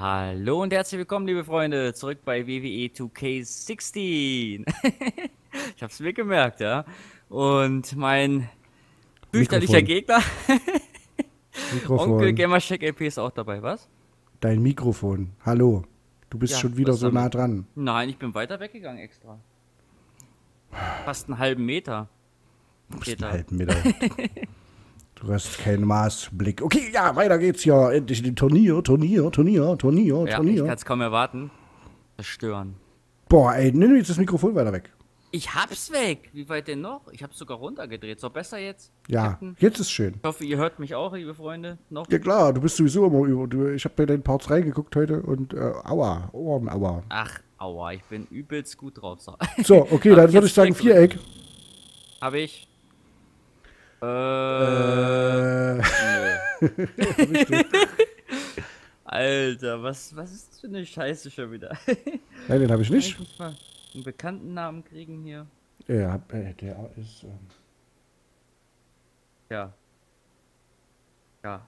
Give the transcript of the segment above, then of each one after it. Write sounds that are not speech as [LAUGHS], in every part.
Hallo und herzlich willkommen, liebe Freunde, zurück bei WWE 2K16. [LAUGHS] ich hab's mir gemerkt, ja. Und mein fürchterlicher Gegner. [LAUGHS] Onkel Gamercheck LP ist auch dabei, was? Dein Mikrofon. Hallo. Du bist Ja, schon wieder so nah dran. Nein, ich bin weiter weggegangen extra. Fast einen halben Meter. Einen halben Meter. [LAUGHS] du hast keinen Maßblick. Okay, ja, weiter geht's ja. Endlich in Turnier, Turnier, Turnier, Turnier, Ja, ich Turnier. kann's kaum erwarten. Zerstören. Boah, ey, nimm jetzt das Mikrofon weiter weg. Ich hab's weg. Wie weit denn noch? Ich hab's sogar runtergedreht. So besser jetzt? Ja, Captain? jetzt ist schön. Ich hoffe, ihr hört mich auch, liebe Freunde. Noch? Ja klar, du bist sowieso immer über. Ich habe bei deinen Parts reingeguckt heute und äh, aua, Ohren, aua. Ach, aua, ich bin übelst gut drauf. So. So, okay, [LAUGHS] dann ich würde ich sagen Viereck. Hab ich. Äh. [LAUGHS] Äh. Alter, was, was ist das für eine Scheiße schon wieder? nein, den habe ich nicht. Ich muss mal einen bekannten Namen kriegen hier. Ja, äh, der ist. Ähm, Ja. Ja.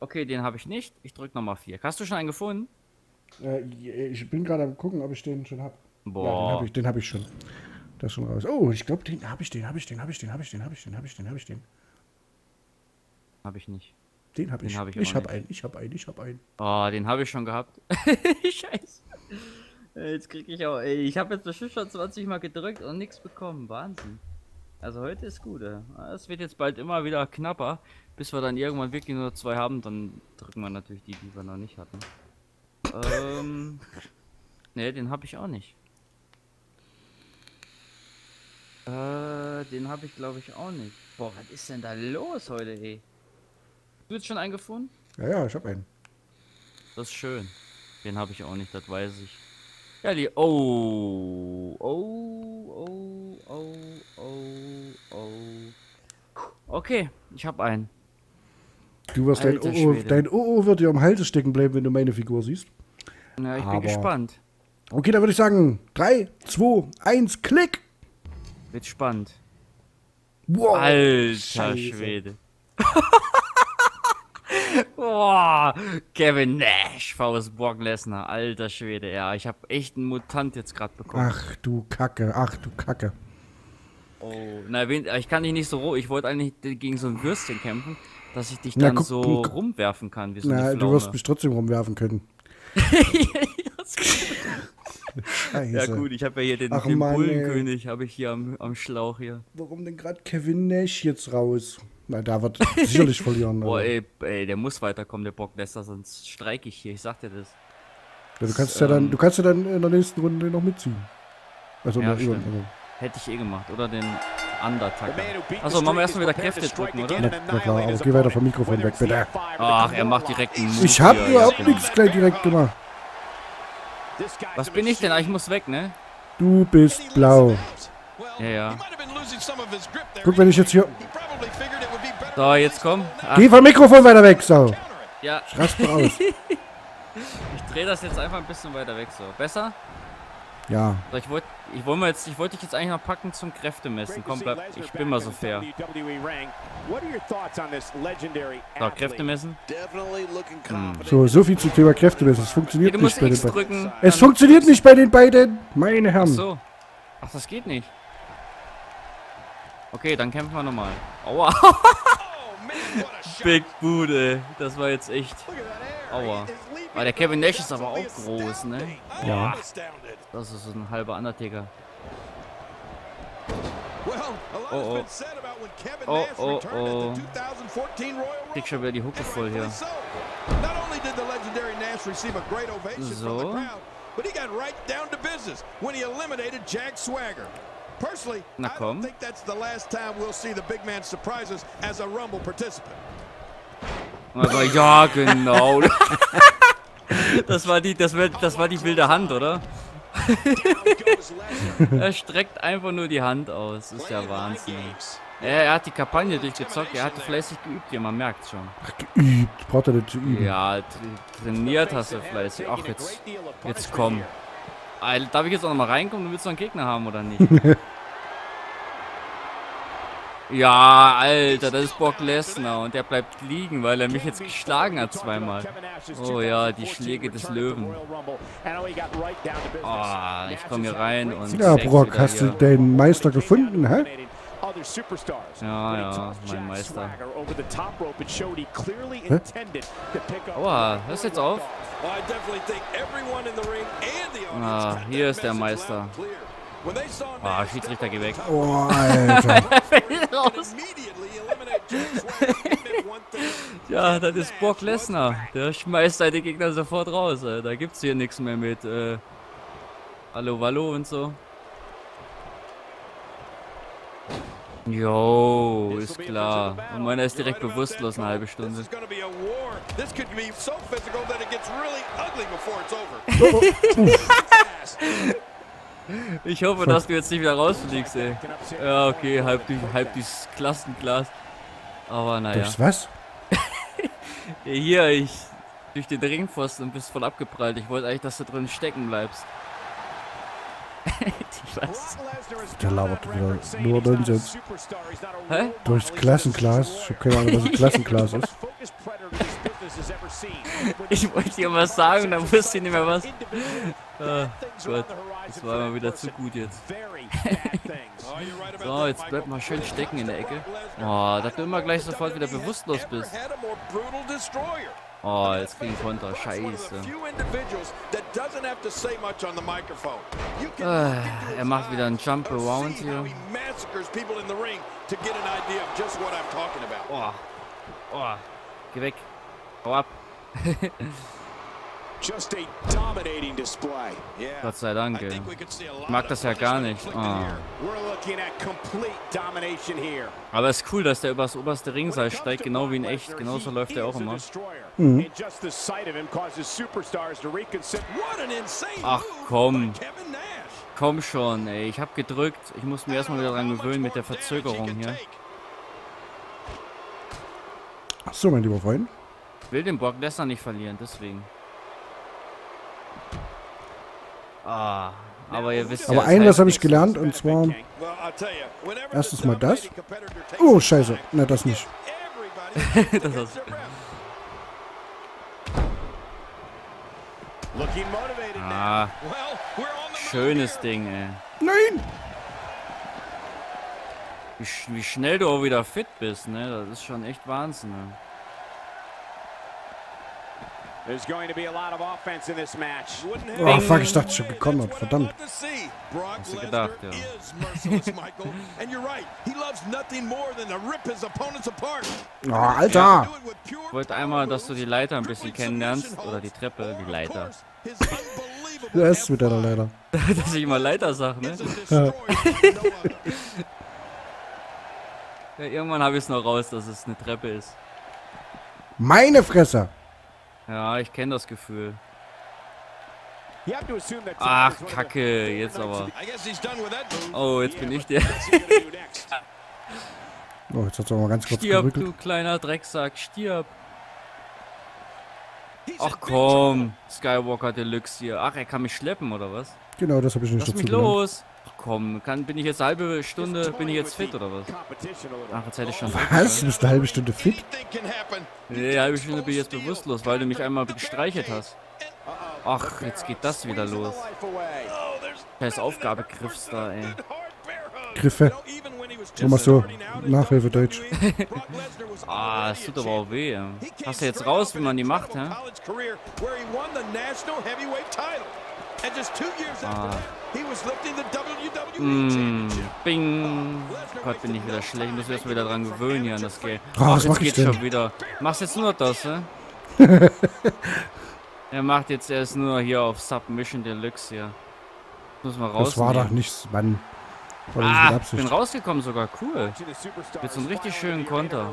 Okay, den habe ich nicht. Ich drück nochmal vier. Hast du schon einen gefunden? äh, ich bin gerade am gucken, ob ich den schon habe. Ja, den Boah. habe ich, den hab ich schon. Das schon raus. Oh, ich glaube, den habe ich, den habe ich, den habe ich, den habe ich, den habe ich, den habe ich, den habe ich, den. Habe ich nicht. Den habe ich. hab ich ich habe einen, ich habe einen, ich habe einen. Oh, den habe ich schon gehabt. [LAUGHS] Scheiße. Jetzt krieg ich auch. Ey, ich habe jetzt bestimmt schon 20 Mal gedrückt und nichts bekommen. Wahnsinn. Also heute ist gut. Es wird jetzt bald immer wieder knapper, bis wir dann irgendwann wirklich nur zwei haben. Dann drücken wir natürlich die, die wir noch nicht hatten. ähm. Ne, den habe ich auch nicht. Äh, den habe ich glaube ich auch nicht. Boah, was ist denn da los heute, ey? Du jetzt schon eingefunden? Ja, ja, ich habe einen. Das ist schön. Den habe ich auch nicht, das weiß ich. Ja, die. Oh. Oh. Oh. Oh. Oh. Oh. Okay, ich habe einen. Du wirst dein Alter OO, Schwede. dein OO wird dir am Halse stecken bleiben, wenn du meine Figur siehst. Na, ich Aber- bin gespannt. Okay, dann würde ich sagen, 3, 2, 1, Klick. Wird spannend. Wow. Alter Scheiße. Schwede. [LAUGHS] Boah, Kevin Nash, VS Brock Lesnar, alter Schwede, ja, ich habe echt einen Mutant jetzt gerade bekommen. Ach du Kacke, ach du Kacke. Oh, na, wen, ich kann dich nicht so roh. Ich wollte eigentlich gegen so ein Würstchen kämpfen, dass ich dich Na, dann guck, so rumwerfen kann, wie so Na, du wirst mich trotzdem rumwerfen können. [LAUGHS] [LAUGHS] [LAUGHS] Scheiße. ja gut, ich habe ja hier den, Ach, den Mann, Bullenkönig, habe ich hier am, am Schlauch hier. Warum denn gerade Kevin Nash jetzt raus? Na, der wird [LAUGHS] sicherlich verlieren. Boah, ey, ey, der muss weiterkommen, der Brock Lesnar, sonst streike ich hier. Ich sag dir das. Ja, du kannst ja dann, du kannst ja dann in der nächsten Runde noch mitziehen. Also, Ja, stimmt. also Hätte ich eh gemacht. Oder den Undertaker. Achso, machen wir erstmal wieder Kräfte drücken, oder? Na, na klar, aber geh weiter vom Mikrofon weg, bitte. Ach, er macht direkt einen ich Move hab hier, überhaupt genau. nichts gleich direkt gemacht. Was bin ich denn? Ah, ich muss weg, ne? Du bist blau. Ja, ja. Guck, wenn ich jetzt hier. So, jetzt komm. Ach, Geh vom Mikrofon weiter weg, Sau. ja, Raspe aus. [LAUGHS] ich drehe das jetzt einfach ein bisschen weiter weg, so. Besser? Ja. So, ich wollte ich wollte mal jetzt, ich wollte dich jetzt eigentlich noch packen zum Kräftemessen. Komm, bleib, ich bin mal so fair. So, Kräftemessen. So, so viel zum Thema Kräftemessen. Es Ja, funktioniert du nicht bei den X beiden. drücken. Es funktioniert nicht bei den beiden, meine Ach Herren. so. Ach, das geht nicht. Okay, dann kämpfen wir nochmal. Aua. [LAUGHS] Big Bude. Das war jetzt echt. Aua. Aber der Kevin Nash ist aber auch groß, ne? Ja. Das ist so ein halber Undertaker. Oh, Oh, oh, oh, oh. Krieg schon wieder die Hucke voll hier. So. So. But he got right down to business when he eliminated Jack Swagger. Personally, Na I komm. don't think that's the last time we'll see the big man surprise us as a Rumble participant. Aber ja, genau. [LAUGHS] [LAUGHS] Das war die, das war, das war die wilde Hand, oder? [LAUGHS] Er streckt einfach nur die Hand aus. Ist ja Wahnsinn. Ja, er hat die Kampagne durchgezockt, er hatte fleißig geübt, ja, man merkt schon. Geübt. Braucht er nicht zu üben. Ja, tra- trainiert hast du fleißig. Ach, jetzt, jetzt komm. Darf ich jetzt auch noch mal reinkommen? Du willst noch einen Gegner haben, oder nicht? [LAUGHS] Ja, Alter, das ist Brock Lesnar und der bleibt liegen, weil er mich jetzt geschlagen hat zweimal. Oh ja, die Schläge des Löwen. Oh, ich komme hier rein und... Ja, Brock, hast du den Meister gefunden, hä? Ja, ja, mein Meister. Aua, hörst du jetzt auf? Ah, hier ist der Meister. Ah, Nash Schiedsrichter, geh weg. Oh, Alter. [LAUGHS] thing. [LAUGHS] Ja, das ist Brock Lesnar. Der schmeißt seine Gegner sofort raus. Da gibt's hier nichts mehr mit äh, Hallo, Wallo und so. Jo, ist klar. Und meiner ist direkt bewusstlos eine halbe. Stunde. [LAUGHS] Ich hoffe, dass du jetzt nicht wieder rausfliegst, ey. Ja, okay, halb, durch, halb durchs Klassenglas. Aber naja. Durchs was? [LAUGHS] Hier, ich durch den Ringpfosten und bist voll abgeprallt. Ich wollte eigentlich, dass du drin stecken bleibst. [LAUGHS] ich weiß. Der labert wieder nur Nonsens. Hä? Durchs Klassenglas. Ich hab keine Ahnung, was ein Klassenglas ist. [LAUGHS] [LAUGHS] Ich wollte dir was sagen, dann wusste ich nicht mehr was. Ah, Gott, das war mal wieder zu gut jetzt. [LAUGHS] Oh, So, jetzt bleib mal schön stecken in der Ecke. Oh, dass du immer gleich sofort wieder bewusstlos bist. Oh, jetzt kriegen Konter. Scheiße. the few individuals that doesn't have to say much on the microphone. You can Ah, er macht wieder einen Jump Around hier. Oh, oh, geh weg. Hau ab. [LAUGHS] Just a dominating display. Yeah. Gott sei Dank, I ey. think we could see a lot mag das ja gar nicht. conflicted here. We're looking at complete domination here. Aber ist cool, dass der übers oberste Ringseil steigt, genau wie in echt. Genauso läuft er auch immer. Mhm. And just the sight of him causes superstars to reconsider. What an insane Ach, komm. Komm schon, ey. Ich hab gedrückt. Ich muss mir erstmal wieder dran gewöhnen mit der Verzögerung hier. Ach so, mein lieber Freund. Ich will den Brock Lesnar nicht verlieren, deswegen. Ah, aber ihr wisst ja, Aber es eines heißt habe ich gelernt und zwar. Erstes Mal das. Oh, scheiße. Ne, das nicht. everybody [LAUGHS] Das now. Ah, schönes. Ding, ey. Nein! Wie, sch wie schnell du auch wieder fit bist, ne? Das ist schon echt Wahnsinn, ne? There's going to be a lot of offense in this match. Wouldn't have Oh, fuck, ich dachte schon what I Verdammt. Hast du gedacht, ja. is merciless, [LAUGHS] Michael. And you're right. He loves nothing more than to rip his opponents apart. Oh, Alter! Ich wollte einmal, dass du die Leiter ein bisschen kennenlernst. Oder die Treppe, die Leiter. Du hast mit deiner F5 leider. dass ich immer Leiter sag, ne? is a [LAUGHS] destroyer like no other. Ja, irgendwann habe ich es noch raus, dass es eine Treppe ist. Meine Fresse! Ja, ich kenne das Gefühl. Ach, Kacke, jetzt aber. Oh, jetzt bin ich der. [LAUGHS] Oh, jetzt hat er mal ganz kurz Stirb, gerückelt. du kleiner Drecksack, stirb. Ach komm, Skywalker Deluxe hier. Ach, er kann mich schleppen, oder was? Genau, das habe ich nicht Lass dazu mich gelernt. los. Ach komm, kann, bin ich jetzt eine halbe Stunde, bin ich jetzt fit the oder was? Ach, jetzt hätte ich schon. Was? Du bist eine halbe Stunde fit? Nee, eine halbe Stunde bin ich jetzt bewusstlos, weil du mich einmal gestreichelt hast. Ach, jetzt geht das wieder los. Scheiß Aufgabegriffs da, ey. Griffe. Nur mal so, Lesnar was [LAUGHS] Ah, es tut aber auch weh. ja. Hast du jetzt raus, wie an man die macht, hä? Ah. that, he was lifting the WWE Mm, Championship. bing. Gott, bin ich wieder schlecht. Ich muss mich erst mal wieder dran gewöhnen hier an das Game. Oh, was jetzt mach ich denn? schon wieder. Machst jetzt nur das, ne? [LAUGHS] er macht jetzt erst nur hier auf Submission Deluxe hier. Muss man raus. Das war doch nichts, Mann. Ah, mit bin rausgekommen sogar. Cool. Jetzt so einen richtig schönen Konter.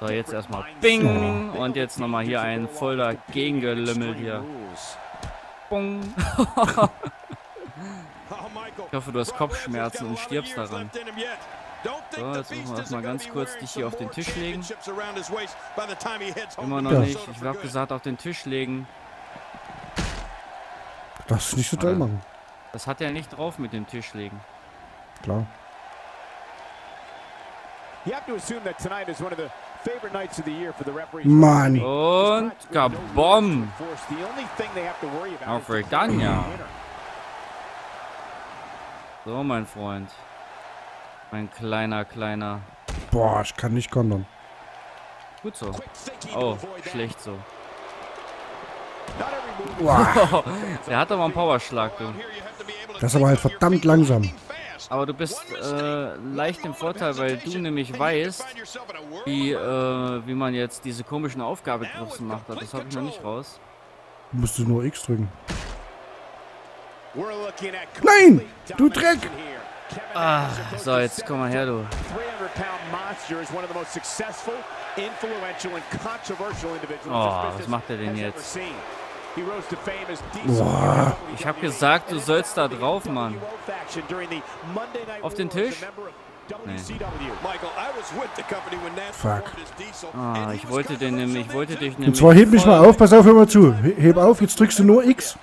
So, jetzt erstmal. Bing. Und jetzt nochmal hier ein voller Gegengelümmel hier. [LAUGHS] Ich hoffe, du hast Kopfschmerzen und stirbst daran. So, jetzt müssen wir erstmal ganz kurz dich hier auf den Tisch legen. Immer noch Ja. nicht. Ich habe gesagt, auf den Tisch legen. Das ist nicht so toll Ah. machen. Das hat er nicht drauf mit dem Tisch legen. Klar. You have to assume that tonight is one of the Mann. Und about Auf Britannia. So, mein Freund. Mein kleiner, kleiner. Boah, ich kann nicht kontern. Gut so. Oh, schlecht so. Move Der [LAUGHS] hat aber einen Powerschlag, du. Das ist aber halt verdammt langsam. Aber du bist äh, leicht im Vorteil, weil du nämlich weißt, wie, äh, wie man jetzt diese komischen Aufgabegriffsen macht. Das habe ich noch nicht raus. Du musst nur X drücken. Nein, du Dreck. Kevin Ah, so, jetzt komm mal her, du. 300-pound monster is one of the most successful, influential, and controversial individuals Oh, was macht er denn jetzt? Boah. Ich hab gesagt, du sollst da drauf, Mann. Auf den Tisch? Nee. Fuck. Ah, ich wollte den nämlich, ich wollte dich nämlich. Und zwar heb mich mal auf, pass auf, hör mal zu. He- Heb auf, jetzt drückst du nur X.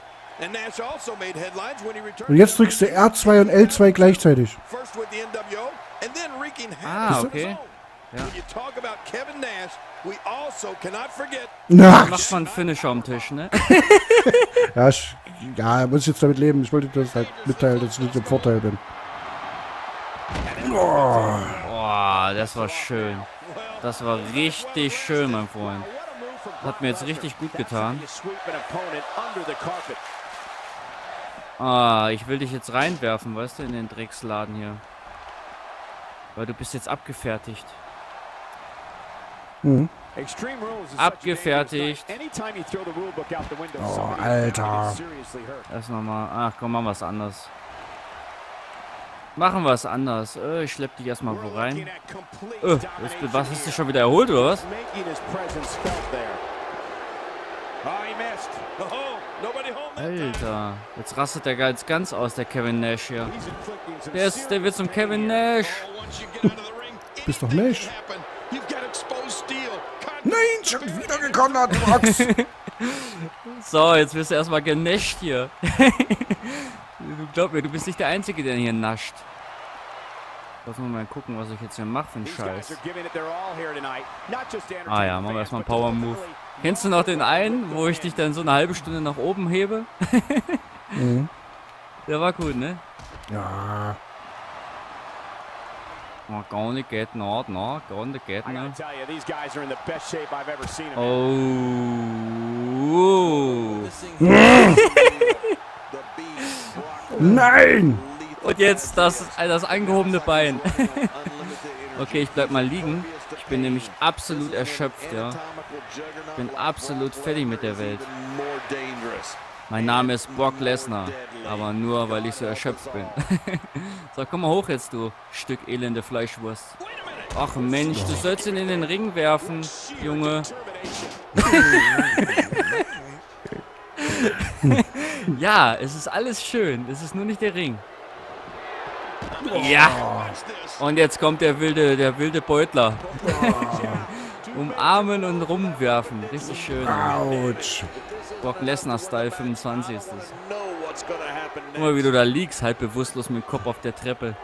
Und jetzt drückst du R2 und L2 gleichzeitig. Ah, okay. Ja. Also cannot forget Na, Macht man Finisher am Tisch, ne? [LAUGHS] ja, ich, ja, muss ich jetzt damit leben. Ich wollte das halt mitteilen, dass ich nicht im Vorteil bin. Boah, das war schön. Das war richtig schön, mein Freund. Hat mir jetzt richtig gut getan. Ah, ich will dich jetzt reinwerfen, weißt du, in den Drecksladen hier. Weil du bist jetzt abgefertigt. Mhm. Abgefertigt. Oh, Alter. Erst nochmal. Ach komm, machen wir was anderes. Machen wir es anders. Äh, ich schlepp dich erstmal wo rein. Äh, was, was hast du schon wieder erholt, oder was? Oh, that time. Alter, jetzt rastet der ganz ganz aus, der Kevin Nash hier. Der, ist, der wird zum Kevin Nash. Oh, once you Nein, schon wieder gekontert, du Ochs. [LAUGHS] So, jetzt wirst du erstmal genascht hier. [LAUGHS] du glaub mir, du bist nicht der Einzige, der hier nascht. Lass mal mal gucken, was ich jetzt hier mache für einen Scheiß. Ah ja, machen wir erstmal einen Power Move. Kennst du noch den einen, wo ich dich dann so eine halbe Stunde nach oben hebe? Mhm. [LAUGHS] Der war gut, ne? Ja, Oh, gar nicht geht not, no, gar nicht geht I gotta nicht. tell you, these guys are in the best shape I've ever seen them. Oh. The beast, Brock Nein! Und jetzt das, das angehobene Bein. [LAUGHS] Okay, ich bleib mal liegen. Ich bin nämlich absolut erschöpft, ja. Ich bin absolut fertig mit der Welt. Mein Name ist Brock Lesnar, aber nur weil ich so erschöpft bin. [LAUGHS] so, komm mal hoch jetzt, du Stück elende Fleischwurst. Ach Mensch, du sollst ihn in den Ring werfen, Junge. [LAUGHS] ja, es ist alles schön, es ist nur nicht der Ring. Ja, und jetzt kommt der wilde, der wilde Beutler. [LAUGHS] Umarmen und rumwerfen, richtig schön. Autsch. Brock Lesnar-Style 25 ist das. Guck mal, wie du da liegst, halb bewusstlos mit dem Kopf auf der Treppe.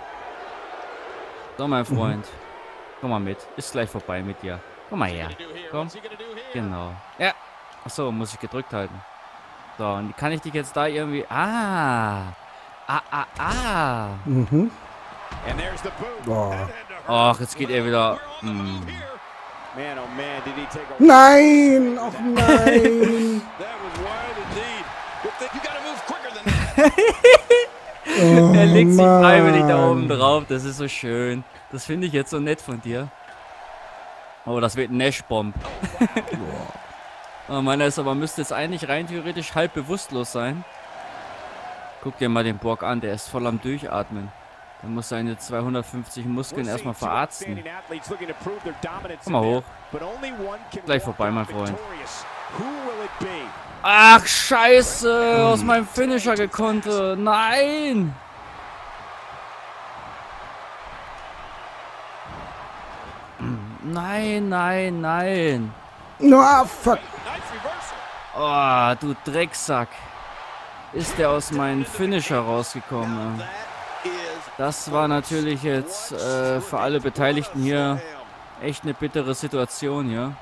So, mein Freund. Komm mal mit. Ist gleich vorbei mit dir. Komm mal her. Komm. Genau. Ja. Achso, muss ich gedrückt halten. So, und kann ich dich jetzt da irgendwie... Ah. Ah, ah, ah. Mhm. Boah. Ach, jetzt geht er wieder... Hm. Man, oh man, did he take a Nein! [LAUGHS] Ach nein! That was wild indeed. Good thing you gotta move quicker than that. Oh, [LAUGHS] Er legt sich Mann. freiwillig da oben drauf. Das ist so schön. Das finde ich jetzt so nett von dir. Oh, das wird ein Nash-Bomb. [LAUGHS] oh, meiner ist aber müsste jetzt eigentlich rein theoretisch halb bewusstlos sein. Guck dir mal den Borg an, der ist voll am Durchatmen. Der muss seine 250 Muskeln erstmal verarzten. Komm mal hoch. Gleich vorbei, mein Freund. Ach, scheiße, aus meinem Finisher gekonnte. Nein! Nein, nein, nein. Na, fuck. Nice reversal. Oh, du Drecksack. Ist der aus meinem Finisher rausgekommen? Das war natürlich jetzt äh, für alle Beteiligten hier echt eine bittere Situation hier.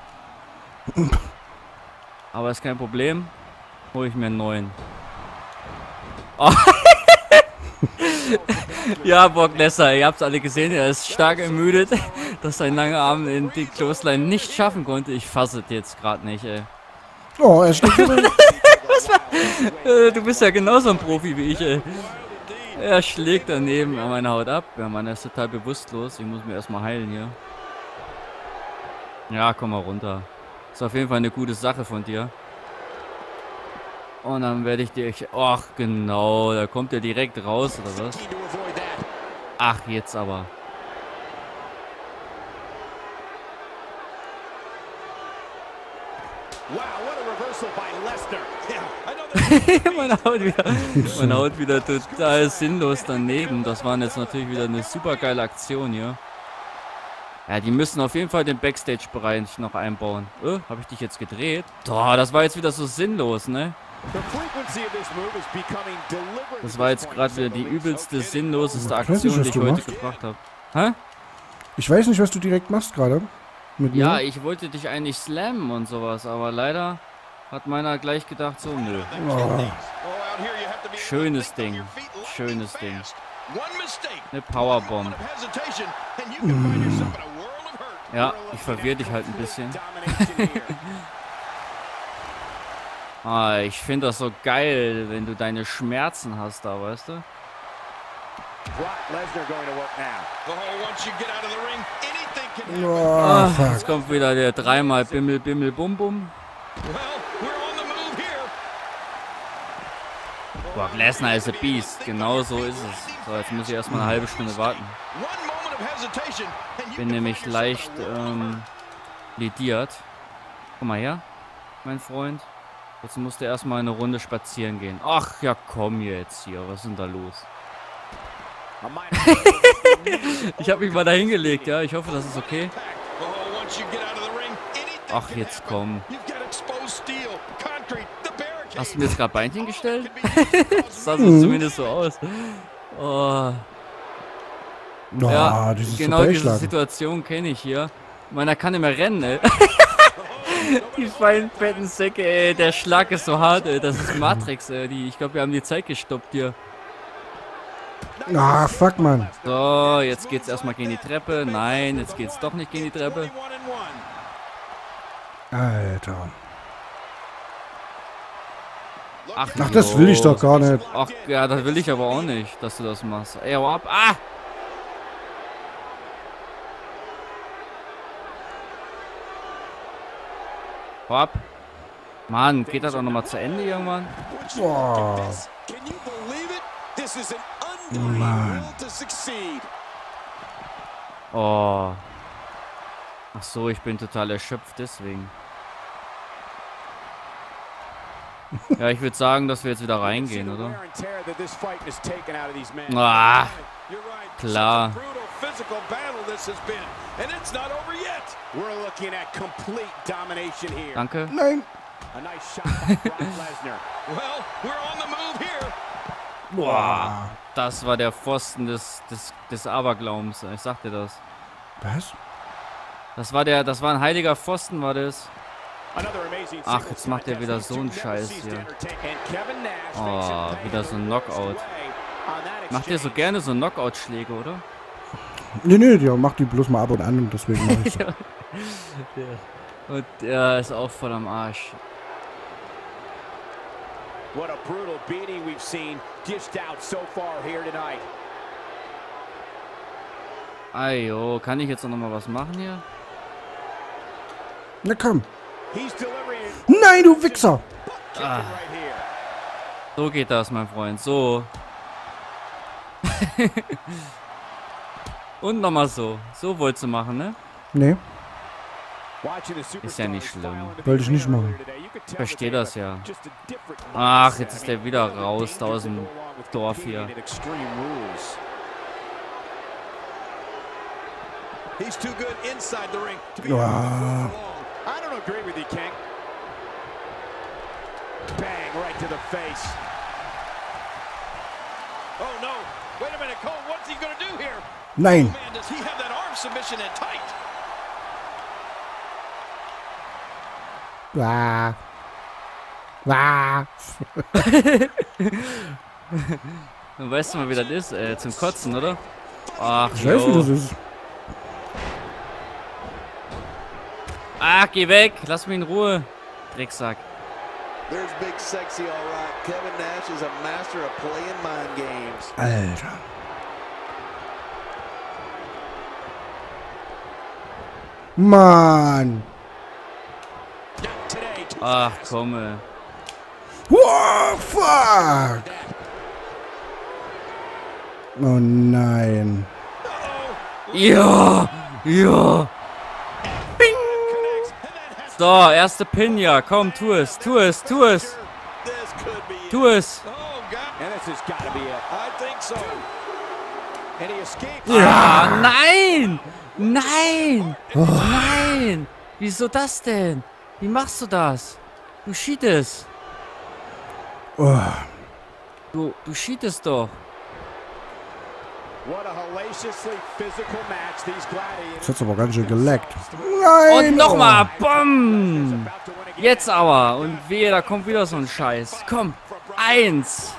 [LAUGHS] Aber ist kein Problem. Hole ich mir einen neuen. Oh. [LAUGHS] ja, Brock Lesnar, ihr habt es alle gesehen, er ist stark ermüdet, dass sein langer Arm in die Clothesline nicht schaffen konnte. Ich fasse es jetzt gerade nicht, ey. Oh, er steht. [LAUGHS] Äh, Du bist ja genauso ein Profi wie ich, ey. Er schlägt daneben an meine Haut ab. Ja, Mann, er ist total bewusstlos. Ich muss mir erstmal heilen hier. Ja, komm mal runter. Ist auf jeden Fall eine gute Sache von dir. Und dann werde ich dir... Ach, genau. Da kommt er direkt raus, oder was? Ach, jetzt aber. [LAUGHS] Meine Haut wieder, meine Haut wieder total sinnlos daneben. Das waren jetzt natürlich wieder eine super geile Aktion hier. Ja, die müssen auf jeden Fall den Backstage-Bereich noch einbauen. Oh, habe ich dich jetzt gedreht? Boah, das war jetzt wieder so sinnlos, ne? Das war jetzt gerade wieder die übelste, sinnloseste nicht, Aktion, was die ich heute machst. gebracht habe. Hä? Ich weiß nicht, was du direkt machst gerade. Ja, mir. ich wollte dich eigentlich slammen und sowas, aber leider hat meiner gleich gedacht so, nö. Oh. Schönes Ding. Schönes Ding. Eine Powerbomb. moment Ja, ich verwirre dich halt ein bisschen. [LAUGHS] Ah, ich finde das so geil, wenn du deine Schmerzen hast da, weißt du? Oh, Ah, fuck. jetzt kommt wieder der dreimal Bimmel, Bimmel, Bum, Bum. Brock Lesnar ist a Beast, genau so ist es. So, jetzt muss ich erstmal eine halbe Stunde warten. Bin nämlich leicht ähm, lediert. Komm mal her, mein Freund. Jetzt musst du erstmal eine Runde spazieren gehen. Ach ja, komm jetzt hier, was ist denn da los? [LAUGHS] Ich habe mich mal da hingelegt, ja. Ich hoffe, das ist okay. Ach, jetzt komm. Hast du mir jetzt gerade Beinchen gestellt? [LAUGHS] Das sah so zumindest so aus. Oh, Oh, ja, genau diese. Situation kenne ich hier. Meiner kann nicht mehr rennen, ey. [LAUGHS] die feinen fetten Säcke, ey. Der Schlag ist so hart, ey. Das ist Matrix, ey. Die, ich glaube, wir haben die Zeit gestoppt hier. Ah, fuck, Mann. So, jetzt geht's erstmal gegen die Treppe. Nein, jetzt geht's doch nicht gegen die Treppe. Alter. Ach, Ach, das will ich doch gar nicht. Ach, ja, das will ich aber auch nicht, dass du das machst. Ey, hau ab. Ah! Ab. Mann, geht das auch nochmal zu Ende irgendwann? Boah. Mann. Oh. Ach so, ich bin total erschöpft deswegen. [LAUGHS] Ja, ich würde sagen, dass wir jetzt wieder reingehen, oder? Ah. Klar. Such a brutal physical battle this has been, and it's not over yet. We're looking at complete domination here. danke. Nein. A nice shot by Brock [LAUGHS] Lesnar. Well, we're on the move here. Boah, das war der Pfosten des, des, des Aberglaubens. Ich sag dir das. Was? Das war der, das war ein heiliger Pfosten, war das. Ach, jetzt macht er wieder so einen Scheiß hier. Oh, wieder so ein Knockout. Macht ihr so gerne so Knockout-Schläge, oder? Nee, nee, der macht die bloß mal ab und an und deswegen mach ich so. [LAUGHS] Und er ist auch voll am Arsch. What a brutal beating we've seen dished out so far here tonight. Ayo, kann ich jetzt noch mal was machen hier? Na komm. Nein, du Wichser. Ah, so geht das, mein Freund. So. [LAUGHS] Und nochmal so. So wolltest du machen, ne? Nee. Ist ja nicht schlimm. Wollte ich nicht machen. Ich verstehe das ja. Ach, jetzt ist der wieder raus da aus dem Dorf hier. in extreme rules? He's too good inside the ring to be Ah. Agree with you, King. Bang, right to the face. Oh no, Wait a minute, Cole, what's he gonna do here? Nein. Man, does he have that arm submission in tight? Ah. Ah. Dann weißt du mal, wie das ist, äh, zum Kotzen, oder? Ach, Ich weiß, wie das ist. Ach, geh weg. Lass mich in Ruhe. Drecksack. There's big sexy, all right. Kevin Nash is a master of playing mind games. Alter. Mann. Ach, fast. komm, ey. Wow, fuck. Oh nein. Ja, ja. So, erste Pinja. Komm, tu es, tu es, tu es. Tu es. Ah, nein! Nein! Nein! Wieso das denn? Wie machst du das? Du cheatest. Oh. Du, du cheatest doch. What a hellaciously physical match these gladiators. Das hat's aber ganz schön geleckt. Nein. Und nochmal. oh. Bumm! Jetzt aber. Und wehe, da kommt wieder so ein Scheiß. Komm. Eins.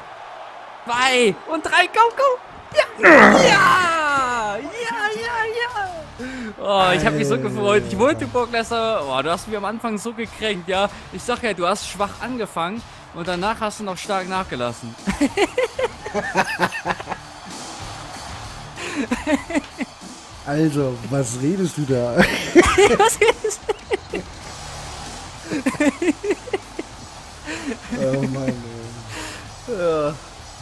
Zwei. Und drei. Komm, komm. Ja. Ja. Ja, ja, ja. Oh, ich habe mich so gefreut. Ich wollte Lesnar. Oh, du hast mich am Anfang so gekränkt, ja. Ich sag ja, du hast schwach angefangen und danach hast du noch stark nachgelassen. [LAUGHS] [LAUGHS] Also, was redest du da? [LAUGHS] Was ist? [LAUGHS] oh Mann. ey.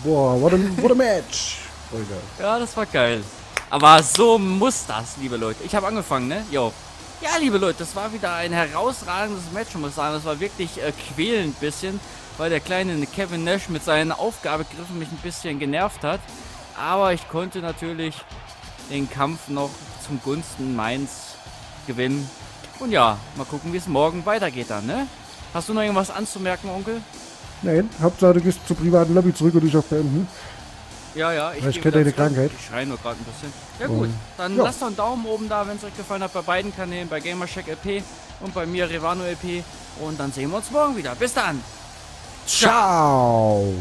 Boah, what a, what a match. Alter. Ja, das war geil. Aber so muss das, liebe Leute. Ich habe angefangen, ne? Jo. Ja, liebe Leute, das war wieder ein herausragendes Match, muss ich sagen. Das war wirklich äh, quälend bisschen, weil der kleine Kevin Nash mit seinen Aufgabegriffen mich ein bisschen genervt hat. Aber ich konnte natürlich den Kampf noch zum Gunsten Mainz gewinnen. Und ja, mal gucken, wie es morgen weitergeht dann, ne? Hast du noch irgendwas anzumerken, Onkel? Nein, Hauptsache du gehst zur privaten Lobby zurück und ich auf beenden. Ja, ja, ich, Ja, ich geh kenn wieder deine. Krankheit. Ich schreie nur gerade ein bisschen. Ja gut, dann ja. lasst doch einen Daumen oben da, wenn es euch gefallen hat, bei beiden Kanälen, bei Gamercheck LP und bei mir Revano LP. Und dann sehen wir uns morgen wieder. Bis dann! Ciao.